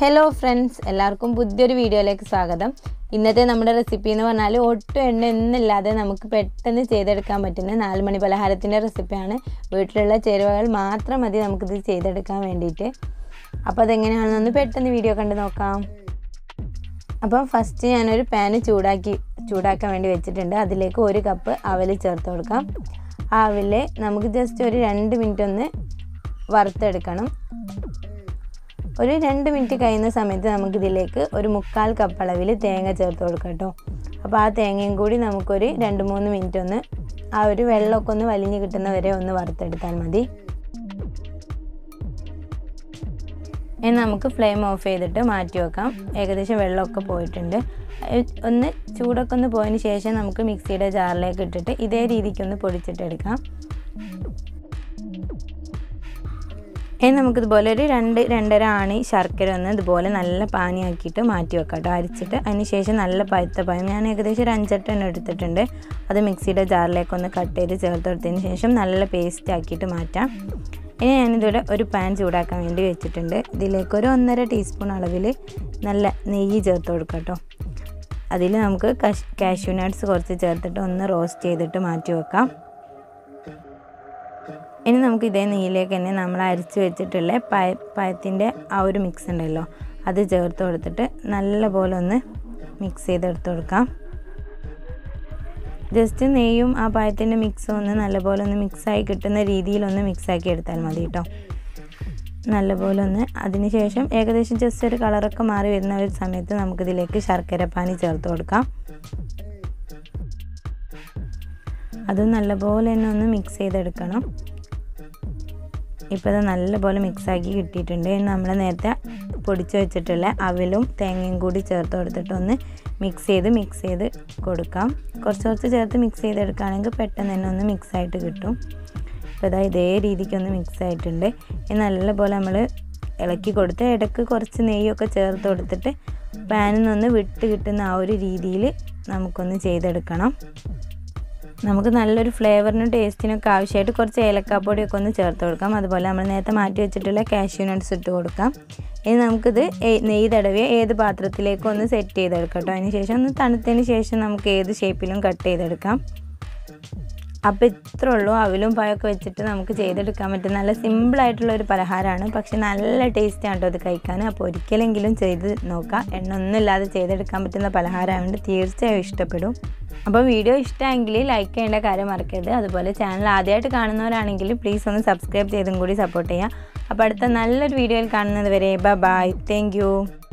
Hello friends എല്ലാവർക്കും പുതിയൊരു വീഡിയോയിലേക്ക് സ്വാഗതം. ഇന്നത്തെ നമ്മുടെ റെസിപ്പി എന്ന് പറഞ്ഞാൽ ഒട്ടും എണ്ണ ഒന്നുമില്ലാതെ നമുക്ക് പെട്ടെന്ന് ചെയ്തെടുക്കാൻ പറ്റുന്ന നാല് മണി പലഹാരത്തിന്റെ റെസിപ്പിയാണ് വീട്ടിലുള്ള ചേരുവകൾ മാത്രം മതി നമുക്കിത് ചെയ്തെടുക്കാൻ വേണ്ടിയിട്ട്. അപ്പോൾ അതെങ്ങനെയാണെന്നൊന്ന് പെട്ടെന്ന് വീഡിയോ കണ്ട് നോക്കാം. അപ്പം ഫസ്റ്റ് ഞാനൊരു പാന് ചൂടാക്കി ചൂടാക്കാൻ വേണ്ടി വെച്ചിട്ടുണ്ട്. അതിലേക്ക് ഒരു കപ്പ് അവൽ ചേർത്ത് കൊടുക്കാം. ആ അവൽ നമുക്ക് ജസ്റ്റ് ഒരു രണ്ട് മിനിറ്റ് ഒന്ന് വറുത്തെടുക്കണം. ഒരു രണ്ട് മിനിറ്റ് കഴിയുന്ന സമയത്ത് നമുക്കിതിലേക്ക് ഒരു മുക്കാൽ കപ്പ് അളവിൽ തേങ്ങ ചേർത്ത് കൊടുക്കാം കേട്ടോ അപ്പോൾ ആ തേങ്ങയും കൂടി നമുക്കൊരു രണ്ട് മൂന്ന് മിനിറ്റ് ഒന്ന് ആ ഒരു വെള്ളമൊക്കെ ഒന്ന് വലിഞ്ഞ് കിട്ടുന്ന വരെ ഒന്ന് വറുത്തെടുത്താൽ മതി. ഇനി നമുക്ക് ഫ്ലെയിം ഓഫ് ചെയ്തിട്ട് മാറ്റി വെക്കാം. ഏകദേശം വെള്ളമൊക്കെ പോയിട്ടുണ്ട്. ഒന്ന് ചൂടൊക്കെ ഒന്ന് പോയതിന് ശേഷം നമുക്ക് മിക്സിയുടെ ജാറിലേക്ക് ഇട്ടിട്ട് ഇതേ രീതിക്കൊന്ന് പൊടിച്ചിട്ടെടുക്കാം. ഇനി നമുക്കിതുപോലെ ഒരു രണ്ട് രണ്ടര ആണി ശർക്കര ഒന്ന് ഇതുപോലെ നല്ല പാനിയാക്കിയിട്ട് മാറ്റി വെക്കാം കേട്ടോ. അരിച്ചിട്ട് അതിന് ശേഷം നല്ല പഴുത്ത പഴം ഞാൻ ഏകദേശം ഒരു അഞ്ചെട്ടെണ്ണം എടുത്തിട്ടുണ്ട്. അത് മിക്സിയുടെ ജാറിലേക്ക് ഒന്ന് കട്ട് ചെയ്ത് ചേർത്ത് കൊടുത്തതിന് ശേഷം നല്ല പേസ്റ്റ് ആക്കിയിട്ട് മാറ്റാം. ഇനി ഞാനിതിവിടെ ഒരു പാൻ ചൂടാക്കാൻ വേണ്ടി വെച്ചിട്ടുണ്ട്. ഇതിലേക്ക് ഒരു ഒന്നര ടീസ്പൂൺ അളവിൽ നല്ല നെയ്യ് ചേർത്ത് കൊടുക്കാം കേട്ടോ. അതിൽ നമുക്ക് കാഷ്യൂ നട്ട്സ് കുറച്ച് ചേർത്തിട്ട് ഒന്ന് റോസ്റ്റ് ചെയ്തിട്ട് മാറ്റി വെക്കാം. ഇനി നമുക്ക് ഇതേ നെയ്യിലേക്ക് തന്നെ നമ്മൾ അരിച്ച് വെച്ചിട്ടുള്ള പയ പഴത്തിന്റെ ആ ഒരു മിക്സ് ഉണ്ടല്ലോ. അത് ചേർത്ത് കൊടുത്തിട്ട് നല്ലപോലെ ഒന്ന് മിക്സ് ചെയ്തെടുത്ത് കൊടുക്കാം. ജസ്റ്റ് നെയ്യും ആ പഴത്തിന്റെ മിക്സും ഒന്ന് നല്ലപോലെ ഒന്ന് മിക്സായി കിട്ടുന്ന രീതിയിലൊന്ന് മിക്സാക്കി എടുത്താൽ മതി കേട്ടോ നല്ലപോലെ ഒന്ന് അതിന് ശേഷം ഏകദേശം ജസ്റ്റ് ഒരു കളറൊക്കെ മാറി വരുന്ന ഒരു സമയത്ത് നമുക്കിതിലേക്ക് ശർക്കര പാനി ചേർത്ത് കൊടുക്കാം. അതും നല്ലപോലെ തന്നെ ഒന്ന് മിക്സ് ചെയ്തെടുക്കണം. ഇപ്പോൾ ഇത് നല്ലപോലെ മിക്സാക്കി കിട്ടിയിട്ടുണ്ട്. നമ്മൾ നേരത്തെ പൊടിച്ച് വെച്ചിട്ടുള്ള അവലും തേങ്ങയും കൂടി ചേർത്ത് കൊടുത്തിട്ട് ഒന്ന് മിക്സ് ചെയ്ത് മിക്സ് ചെയ്ത് കൊടുക്കാം. കുറച്ച് കുറച്ച് ചേർത്ത് മിക്സ് ചെയ്തെടുക്കുകയാണെങ്കിൽ പെട്ടെന്ന് തന്നെ ഒന്ന് മിക്സായിട്ട് കിട്ടും. അപ്പോൾ ഇതാ ഇതേ രീതിക്കൊന്ന് മിക്സ് ആയിട്ടുണ്ട്. ഇത് നല്ലപോലെ നമ്മൾ ഇളക്കി കൊടുത്ത് ഇടയ്ക്ക് കുറച്ച് നെയ്യൊക്കെ ചേർത്ത് കൊടുത്തിട്ട് പാനിൽ നിന്ന് വിട്ട് കിട്ടുന്ന ആ ഒരു രീതിയിൽ നമുക്കൊന്ന് ചെയ്തെടുക്കണം. നമുക്ക് നല്ലൊരു ഫ്ലേവറിനും ടേസ്റ്റിനൊക്കെ ആവശ്യമായിട്ട് കുറച്ച് ഏലക്കാപ്പൊടിയൊക്കെ ഒന്ന് ചേർത്ത് കൊടുക്കാം. അതുപോലെ നമ്മൾ നേരത്തെ മാറ്റി വെച്ചിട്ടുള്ള കാഷ്യൂ നട്ട്സ് ഇട്ട് കൊടുക്കാം. ഇനി നമുക്കിത് നെയ്യ് തടവിയ ഏത് പാത്രത്തിലേക്കും ഒന്ന് സെറ്റ് ചെയ്തെടുക്കാം കേട്ടോ അതിന് ശേഷം ഒന്ന് തണുത്തതിന് ശേഷം നമുക്ക് ഏത് ഷേപ്പിലും കട്ട് ചെയ്തെടുക്കാം. അപ്പോൾ ഇത്രേ ഉള്ളൂ. അവിലും പഴമൊക്കെ വെച്ചിട്ട് നമുക്ക് ചെയ്തെടുക്കാൻ പറ്റും. നല്ല സിമ്പിളായിട്ടുള്ള ഒരു പലഹാരമാണ് പക്ഷെ നല്ല ടേസ്റ്റാണ് കേട്ടോ അത് കഴിക്കാൻ. അപ്പോൾ ഒരിക്കലെങ്കിലും ചെയ്ത് നോക്കാം. എണ്ണ ഒന്നുമില്ലാതെ ചെയ്തെടുക്കാൻ പറ്റുന്ന പലഹാരമായതുകൊണ്ട് തീർച്ചയായും ഇഷ്ടപ്പെടും. അപ്പോൾ വീഡിയോ ഇഷ്ടമെങ്കിൽ ലൈക്ക് ചെയ്യേണ്ട കാര്യം മറക്കരുത്. അതുപോലെ ചാനൽ ആദ്യമായിട്ട് കാണുന്നവരാണെങ്കിൽ പ്ലീസ് ഒന്ന് സബ്സ്ക്രൈബ് ചെയ്തും കൂടി സപ്പോർട്ട് ചെയ്യുക അപ്പോൾ അടുത്ത നല്ലൊരു വീഡിയോയിൽ കാണുന്നത് വരെ ബൈ താങ്ക്